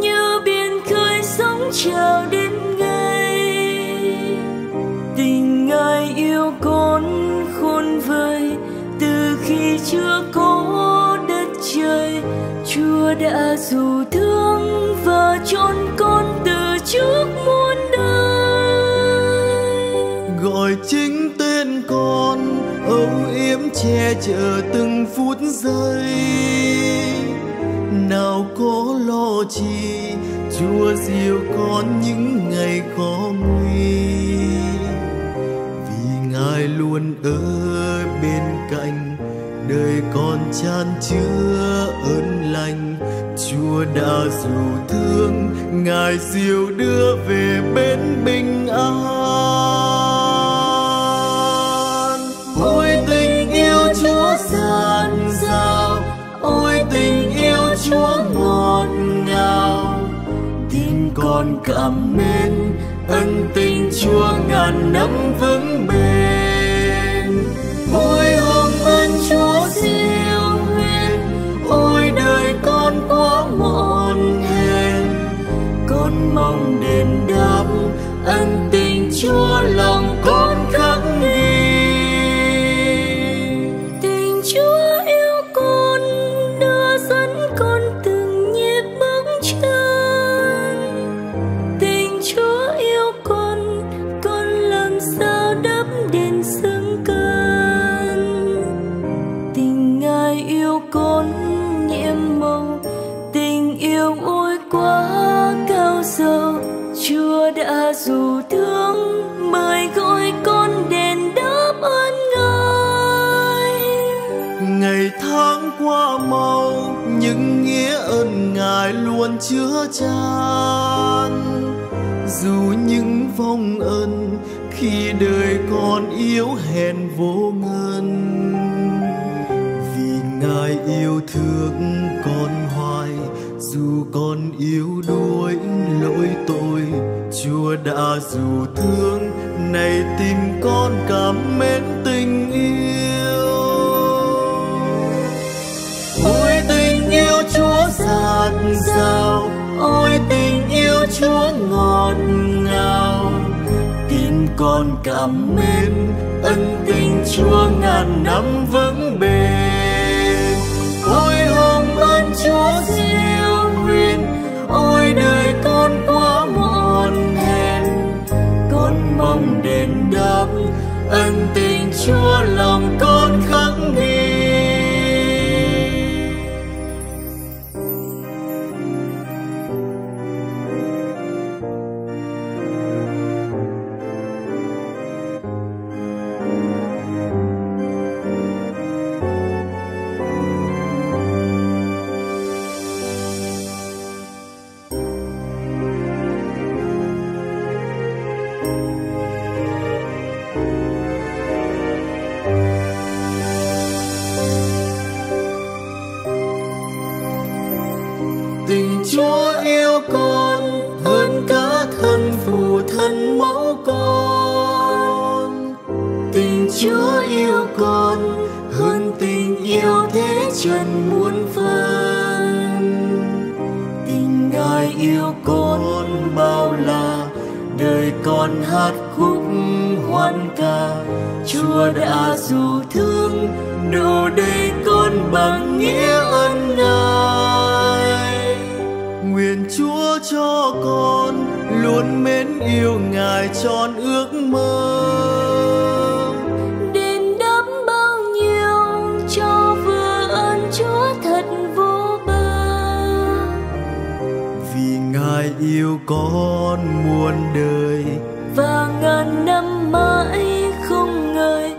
như biển khơi sóng trào đến ngay tình ngài yêu con khôn vời, từ khi chưa có đất trời, chúa đã dù thương và chọn con từ trước muôn đời. Gọi chính tên con, âu yếm che chở từng phút giây. Nào có chi, chúa dìu con những ngày có nguy. Vì ngài luôn ở bên cạnh, đời con chan chứa ơn lành. Chúa đã dù thương, ngài diều đưa về bên bình an. Con cảm mến ân tình chúa ngàn năm vững bền. Vui hồn đời luôn chứa chan. Dù những vong ân khi đời còn yếu hèn vô ngân vì ngài yêu thương con hoài, dù con yếu đuối, lỗi tội chúa đã dù thương này tìm con cảm mến dạt dào ôi tình yêu chúa ngọt ngào. Tin con cảm mến, ân tình chúa ngàn năm vững bền. Ôi hồng ơn chúa siêu thân mẫu con. Tình chúa yêu con hơn tình yêu thế trần muôn phần. Tình ngài yêu con bao la, đời con hát khúc hoan ca. Chúa đã dù thương đồ đầy con bằng nghĩa ân ngài. Nguyện chúa cho con luôn mến yêu ngài trọn ước mơ. Đền đáp bao nhiêu cho vừa ơn chúa thật vô bờ. Vì ngài yêu con muôn đời. Và ngàn năm mãi không ngơi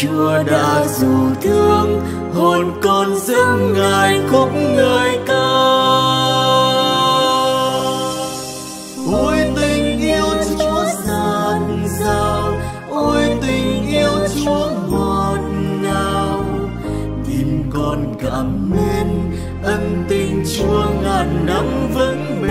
chúa đã dù thương hồn con dâng ngài khúc ngợi chúa ngàn năm vững.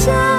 time.